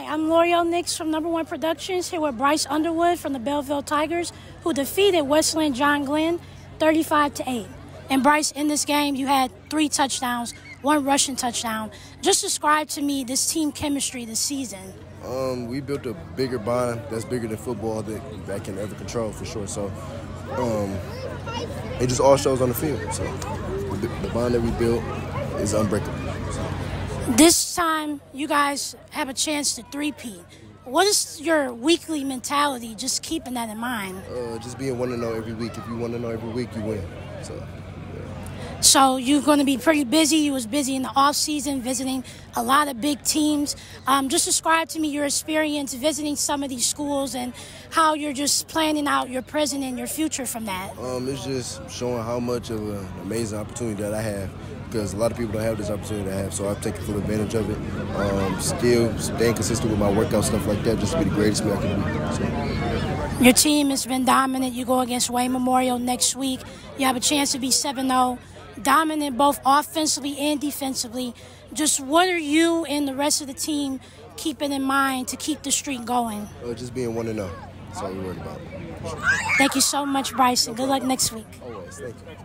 Hi, I'm L'Oreal Nix from Number One Productions here with Bryce Underwood from the Belleville Tigers, who defeated Westland John Glenn 35 to 8. And Bryce, in this game, you had three touchdowns, one rushing touchdown. Just describe to me this team chemistry this season. Um, we built a bigger bond that's bigger than football that that can ever control for sure. So um, it just all shows on the field. So the, the bond that we built is unbreakable. So. This time, you guys have a chance to three-peat. What is your weekly mentality? Just keeping that in mind. Uh, just being one to know every week. If you want to know every week, you win. So. So you're going to be pretty busy. You was busy in the off season, visiting a lot of big teams. Um, just describe to me your experience visiting some of these schools and how you're just planning out your present and your future from that. Um, it's just showing how much of an amazing opportunity that I have because a lot of people don't have this opportunity to have. So I've taken full advantage of it. Um, still staying consistent with my workout stuff like that, just to be the greatest me I can be. So. Your team has been dominant. You go against Wayne Memorial next week. You have a chance to be 7 0 dominant both offensively and defensively. Just what are you and the rest of the team keeping in mind to keep the streak going? Uh, just being one to know. That's all we're worried about. Thank you so much, Bryson. Good luck next week. Always. Thank you.